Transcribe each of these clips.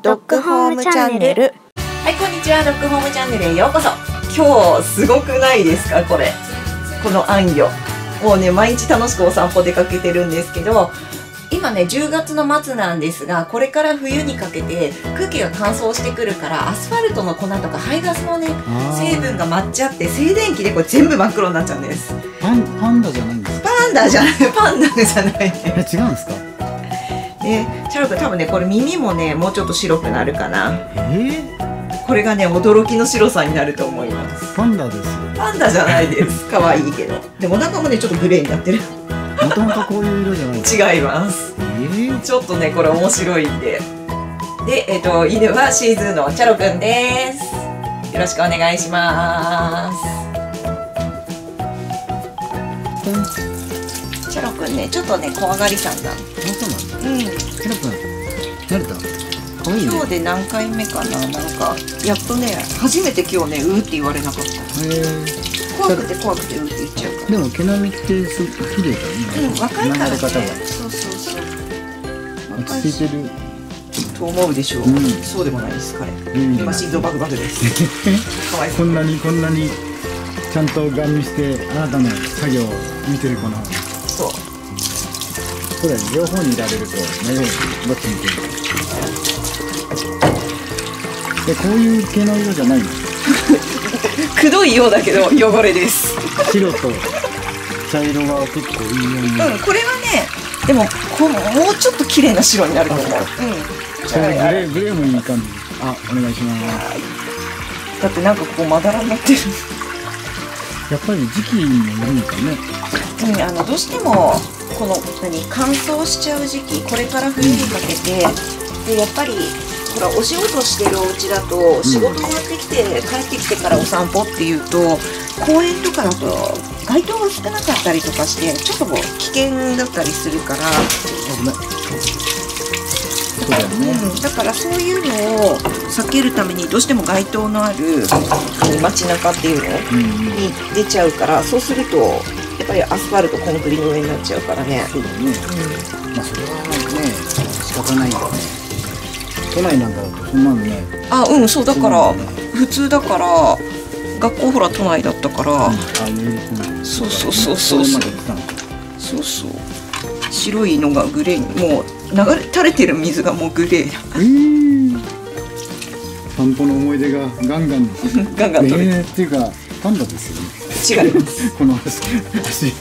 ドッグホームチャンネル。はいこんにちは。ドッグホームチャンネルへようこそ。今日すごくないですかこれ。このあんよもうね毎日楽しくお散歩出かけてるんですけど今ね10月の末なんですがこれから冬にかけて空気が乾燥してくるからアスファルトの粉とか排ガスのね成分が舞っちゃって静電気でこれ全部真っ黒になっちゃうんです。パンパンダじゃないんですか？パンダじゃないパンダじゃない。ねえ違うんですか？でチャロ君多分ねこれ耳もねもうちょっと白くなるかな。えこれがね驚きの白さになると思います。ー、パンダですよ。パンダじゃないです。可愛いけど。でもお腹もねちょっとグレーになってる。もともとこういう色じゃない。違います。えー、ちょっとねこれ面白いんで。でえっ、と犬はシーズンのチャロくんです。よろしくお願いしますチャロくんねちょっとね怖がりさんだあそうなんだ。うん。ケロ君慣れた今日で何回目かな？なんかやっとね初めて今日ねうーって言われなかった。え。怖くて怖くてうーって言っちゃうから。ー、でも毛並みってすごく綺麗だね。うん、若いからね。流れ方が。そうそうそう。落ち着いてる。と思うでしょう、うん。そうでもないです彼。うん。今心臓バクバクです。かわいこんなにこんなにちゃんとガン見してあなたの作業を見てるこのそうだよね両方にいられると迷うどっち見てるえこういう毛の色じゃないの。くどいようだけど汚れです。白と茶色が結構いいように、うんこれはねでもこうもうちょっと綺麗な白になると思う。うん。それグレーグレーもいい感じ。あお願いします。だってなんかここまだらになってる。やっぱり時期にもよるのかね。うん、あのどうしてもこの何乾燥しちゃう時期これから冬にかけてでやっぱりほらお仕事してるお家だと仕事終わってきて、帰ってきてからお散歩っていうと公園とかだと街灯が少なかったりとかしてちょっとこう危険だったりするから、うだよね。うん、だからそういうのを避けるためにどうしても街灯のある何街中っていうのうんうん。に出ちゃうからそうするとぱりアスファルトコンクリの上になっちゃうからね。そうだね。まあそれはね仕方ないよね。都内なんかだとそんなのね。あうんそうだからね。普通だから学校ほら都内だったから、ああいううんそうそうそうそう。公園まで行ったのか。そうそう。白いのがグレー。にもう流れ垂れてる水がもうグレー。えー。散歩の思い出がガンガン。ガンガン取れて、えー、っていうかパンダですよね違います。この足足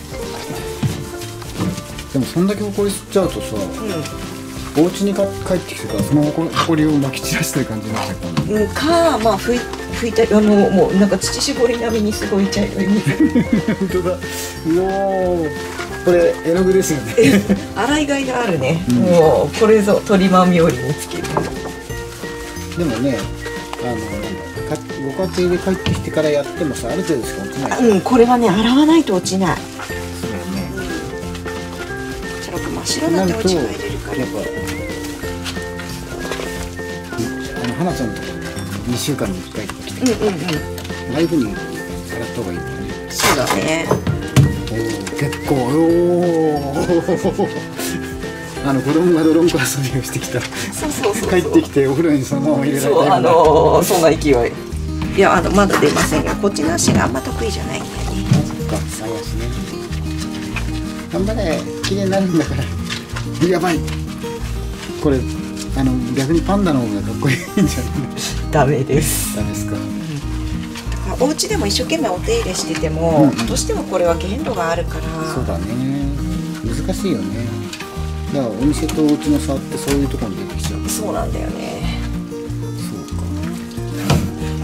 でもそんだけ埃吸っちゃうとさお家にか帰ってきてからその埃をまき散らしてる感じになっちゃったのうん、うん、かまあ拭い拭いたあのもうなんか土絞り並みにすごい茶色い水本当だ。うおーこれ絵の具ですよね。洗いがいがあるね、うん。もうこれぞ鳥間冥利につける。でもねあのご家庭で帰ってきてからやってもさある程度しか落ちない。うんこれはね洗わないと落ちない。そうだよね。チャロく真っ白なんて落ちが入れるから。やっぱあの花ちゃんとか2週間に1回とか来てうんうんうん。ああいうふうに洗った方がいいんだね。そうだね。おー結構おー。あの子供が泥んこ遊びをしてきた。らそうそうそうそう。帰ってきてお風呂にそのまま入れられたそうあのー、そんな勢いいやあのまだ出ませんよ。こっちの足があんま得意じゃないんだよね。そっか探しね。頑張れ。綺麗になるんだから。やばい。これあの逆にパンダの方がかっこいいんじゃない？ダメです。ダメですか？お家でも一生懸命お手入れしてても、うんうん。どうしてもこれは限度があるから。そうだね。難しいよね。だからお店とお家の差ってそういうところに出てきちゃう。そうなんだよね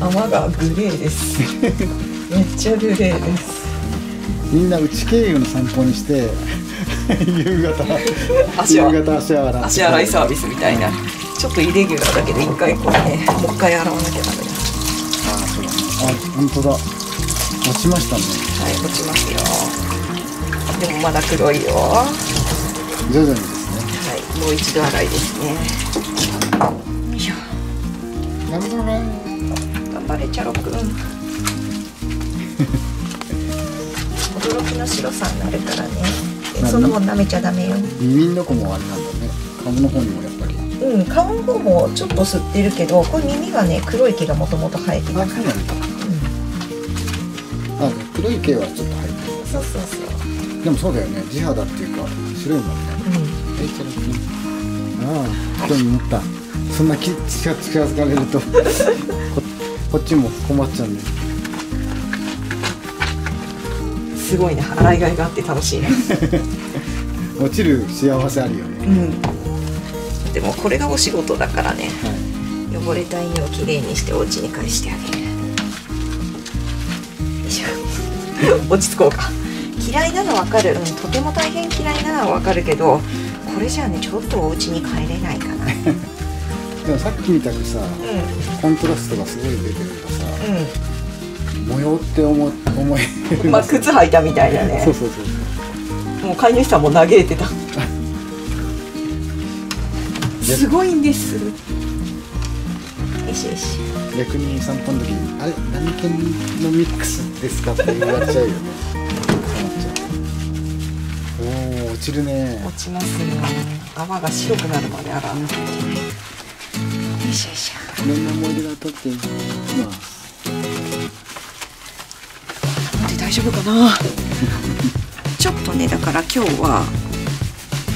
泡がグレーです。めっちゃグレーです。みんな内経由の参考にして 夕方足は夕方足洗いサービスみたいな。ちょっとイレギュラーだけど一回これねもう一回洗わなきゃダメだ。あそうだ。ねあ本当だ。落ちましたね。はい落ちますよ。でもまだ黒いよ。は徐々にですね。いもう一度洗いですね。よいしょれチャロくん。驚きの白さになるからね。でそのもん舐めちゃダメよ。耳んとこもあれなんだね。顔の方にもやっぱり。ううん顔の方もちょっと吸ってるけどこれ耳がね黒い毛がもともと生えてたあそうなん黒い毛はちょっと入ってる。そうそうそう。でもそうだよね。地肌っていうか白いもんね。うん。えいただきますああ人に持った。そんなき近近づかれると ここっちも困っちゃうんで。すごいね。洗いがいがあって楽しいね。落ちる幸せあるよね。うん。でもこれがお仕事だからね。はい。汚れた犬をきれいにしてお家に返してあげる。よいしょ。落ち着こうか。嫌いなのわかる、うん、とても大変嫌いなのはわかるけどこれじゃあねちょっとお家に帰れないかな。う んでもさっきみたくさコントラストがすごい出てるとさ模様って思思えうんまあ靴履いたみたいだね。そうそうそうもう飼い主さんも嘆いてた。すごいんです。よしよし。逆に散歩の時に「あれ何犬のミックスですか?」って言われちゃうよね。おお落ちるね。落ちますね。泡が白くなるまで洗わなきゃいけないよいしょよいしょいろんな思い出がとってまで大丈夫かな。ちょっとねだから今日は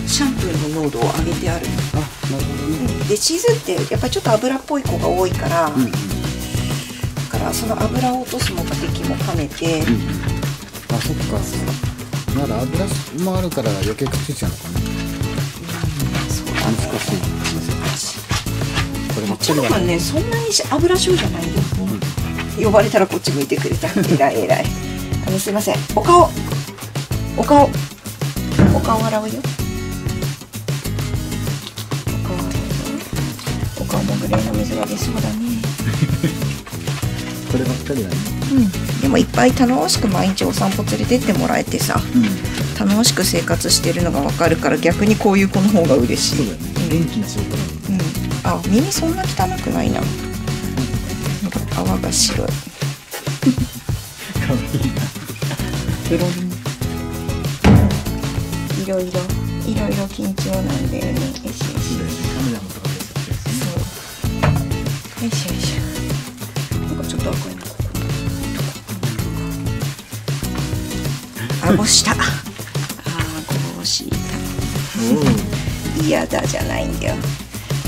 シャンプーの濃度を上げてある。あなるほどねでチーズってやっぱりちょっと油っぽい子が多いから、うん。うんだからその油を落とす目的も兼ねて、うん。あそっか。まだ油もあるから余計くっついちゃうのかなこれはねそんなに油症じゃないよ、呼ばれたらこっち向いてくれた。えらいえらい。あのすいません。お顔。お顔。お顔洗うよ。お顔洗うよ。お顔もグレーの水が出そうだね。こればっかりはね。うん。でもいっぱい楽しく毎日お散歩連れてってもらえてさうん。楽しく生活してるのがわかるから逆にこういう子の方が嬉しい。そうだよね。元気なあ耳そんな汚くないな。泡が白い。かわいいないろいろ。いろいろ緊張なんだよねよしよ。しそう。よしなんかちょっと赤いなここ。顎下顎下嫌だじゃないんだよ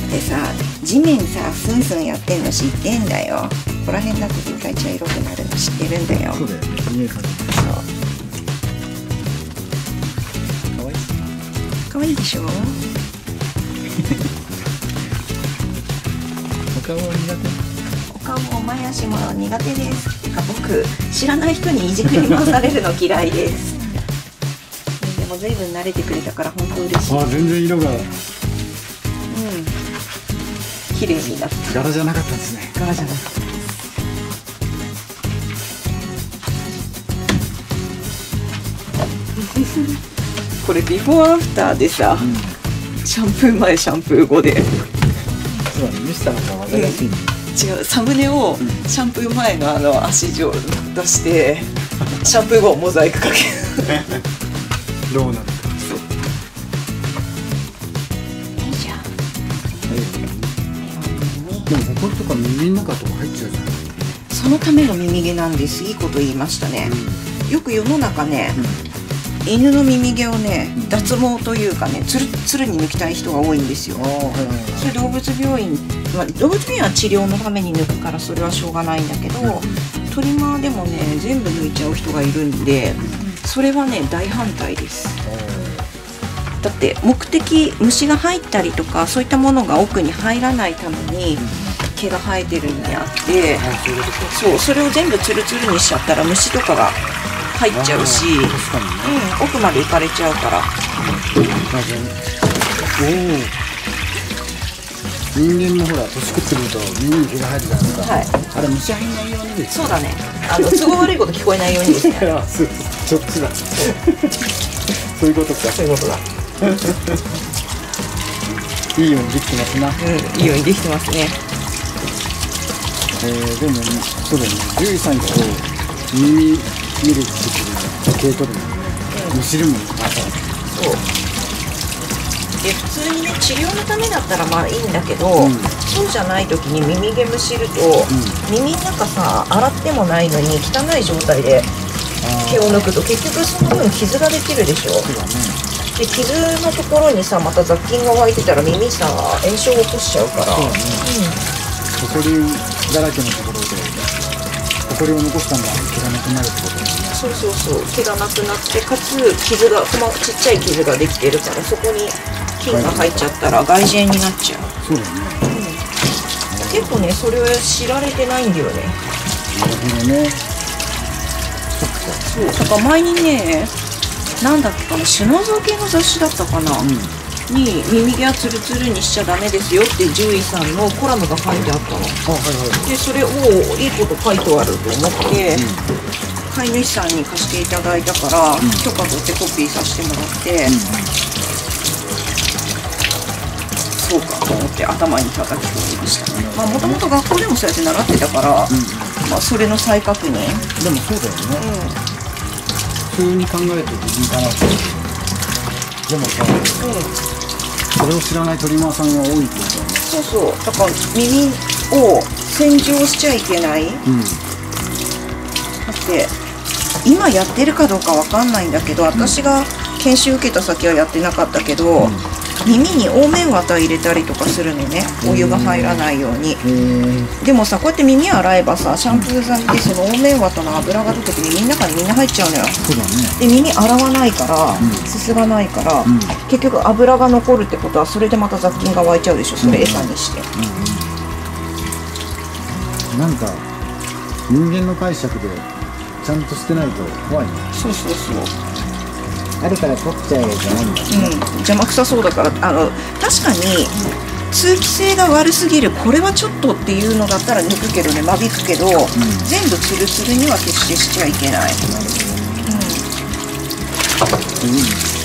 でさ地面さスンスンやってんの知ってんだよ。ここら辺だと絶対茶色くなるの知ってるんだよ。そうだよね。見える感じかわいいっすな可愛いでしょ？お顔は苦お顔も前足も苦手です。てか僕知らない人にいじくり回されるの嫌いです。でも随分慣れてくれたから本当嬉しい。手あ全然色が。うん綺麗になった。柄じゃなかったんですね。柄じゃないこれビフォーアフターでさ、シャンプー前シャンプー後で。そうだね見せたのが分かりやすいね。違うサムネをシャンプー前のあの足上出してシャンプー後モザイクかける。どうなの？でもこことか耳の中とか入っちゃうじゃないそのための耳毛なんですいいこと言いましたね、よく世の中ね、犬の耳毛をね脱毛というかねつるつるに抜きたい人が多いんですよ。それ動物病院、まあ、動物病院は治療のために抜くからそれはしょうがないんだけど、トリマーでもね全部抜いちゃう人がいるんでそれはね大反対ですだって目的虫が入ったりとかそういったものが奥に入らないために毛が生えてるんであってあそうそれを全部ツルツルにしちゃったら虫とかが入っちゃうし、うん、奥まで行かれちゃうから。人間もほら年食ってくると耳に毛が生えるじゃないですか、はい。あれ虫入んないようにですそうだね。あの都合悪いこと聞こえないようにですね。あ そうそっちだ。そういうことか。そういうことだいいようにできてますな、うんいいようにできてますね。えー、でもそうだよね。獣医さんと耳見る時に毛取るのね。むしるもん朝そう。で普通にね治療のためだったらまあいいんだけど、うん。そうじゃない時に耳毛むしると、耳の中さ洗ってもないのに汚い状態であ毛を抜くと結局その分傷ができるでしょ。ね。で傷のところにさまた雑菌が湧いてたら耳さ炎症を起こしちゃうから。そうだね。ほこりだらけのところでほこりを残したんだ。毛がなくなるってことだねそうそうそう。毛がなくなってかつ傷が細ちっちゃい傷ができてるからそこに菌が入っちゃったら外耳炎になっちゃう。そうだね。結構ねそれ知られてないんだよね。なるほどねそう。だから前にねなんだっけかなシュノゾ系の雑誌だったかな、うん。に耳毛はツルツルにしちゃダメですよって獣医さんのコラムが書いてあったの。あはいはい。でそれをいいこと書いてあると思って、飼い主さんに貸していただいたから、許可取ってコピーさせてもらって、そうかと思って頭に叩き込みましたね。まあもともと学校でもそうやって習ってたから、まあ、それの再確認？でもそうだよね、普通に考えて理にかなって。でもさそれを知らないトリマーさんが多いってことだよ。ねそうそう。だから耳を洗浄しちゃいけない。だうん。って今やってるかどうかわかんないんだけど私が研修受けた先はやってなかったけど、耳に多め綿入れたりとかするのね。お湯が入らないように。でもさこうやって耳洗えばさシャンプー剤でその多め綿の油が出てきて耳の中にみんな入っちゃうのよ。そうだね。で耳洗わないから、ん。すすがないから、ん。結局油が残るってことはそれでまた雑菌が湧いちゃうでしょ。それ餌にして、なんか人間の解釈でちゃんとしてないと怖いね。そうそうそうあるから取っちゃえじゃないんだうん、邪魔くさそうだからあの確かに通気性が悪すぎるこれはちょっとっていうのだったら抜くけどね間引くけど、全部ツルツルには決してしちゃいけない、うん。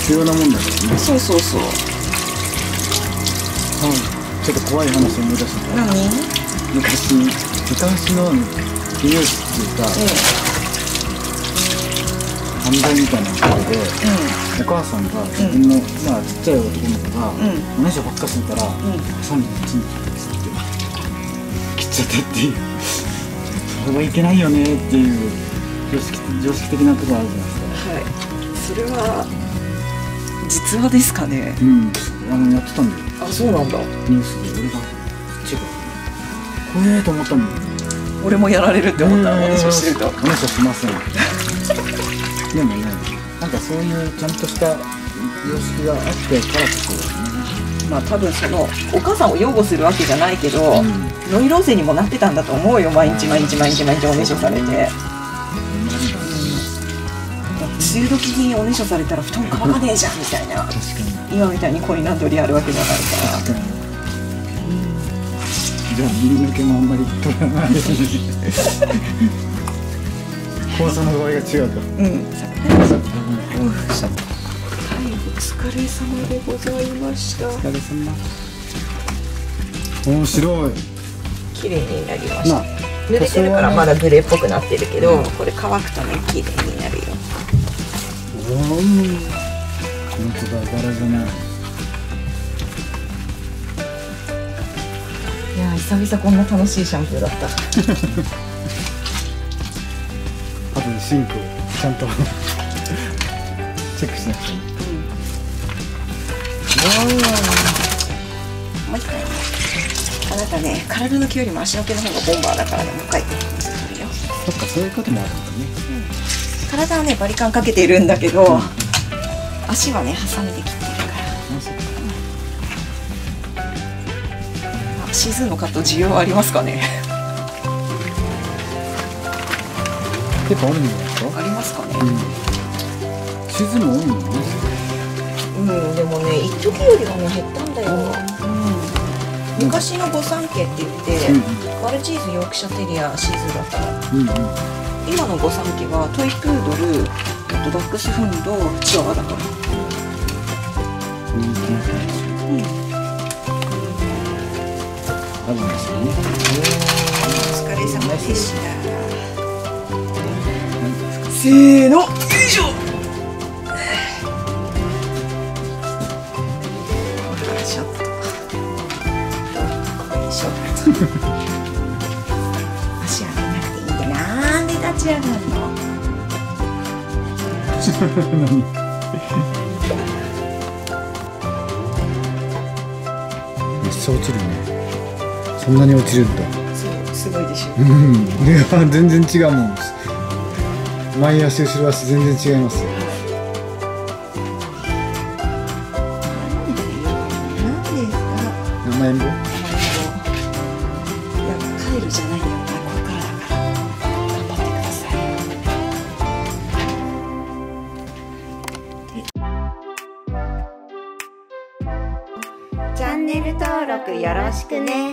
必要なもん。だからねそうそうそうちょっと怖い話思い出した何？うん昔昔の美容室っていうか、販売みたいなところでお母さんが自分の、まあちっちゃい男の子が、ん。おねしょばっかしてたら、ハサミでチンって切っちゃったっていうそれはいけないよねっていう常識常識的なところあるじゃないですか。はい。それは実話ですかね。うん。あのやってたんだよ。あそうなんだ。ニュースで。俺が。違う。怖えと思ったんだよ。俺もやられるって思った。の私をしてると。おねしょしませんでもねなんかそういうちゃんとした様式があってからこそ。ねまあ多分そのお母さんを擁護するわけじゃないけど、うん。ノイローゼにもなってたんだと思うよ毎日毎日毎日毎日おねしょされて梅雨時におねしょされたら布団乾かねえじゃんみたいな。確かに。今みたいにコインランドリーあるわけじゃないか確かに。じゃあ耳抜けもあんまり取らない怖さの度合いが違うかららうん。さはいお疲れ様でございました。お疲れ様。面白い。綺麗になりました。な濡れてるからまだグレーっぽくなってるけど、これ乾くとね綺麗になるよ。おお本当だバラじゃない。いやー久々こんな楽しいシャンプーだった シンクをちゃんと チェックしなくちゃねもう一回。ねあなたね体の毛よりも足の毛の方がボンバーだからねもう一回そっかそういうこともあるんだね。体はねバリカンかけているんだけど、足はねハサミで切ってるから。あそっか。あシーズンのカット需要ありますかね結構あるんじゃないですかありますかね。うん。シーズンも多いもんね。うん、でもね一時よりはね減ったんだよ、うん、昔の御三家って言って、うん。マルチーズヨークシャテリアシーズンだったの。うんうん。今の御三家はトイプードルあとダックスフンドチワワだから。うん。あるんですよね。お疲れ様でしたせーのよいしょよいしょよいしょ足上げなくていいってな。んで立ち上がるのめっちゃ落ちるねそんなに落ちるんだすごいでしょ、うん、いや全然違うもん。前足後ろ足全然違います。なんでですか名前も？いや帰るじゃないよ。これからだから。頑張ってください。チャンネル登録よろしくね。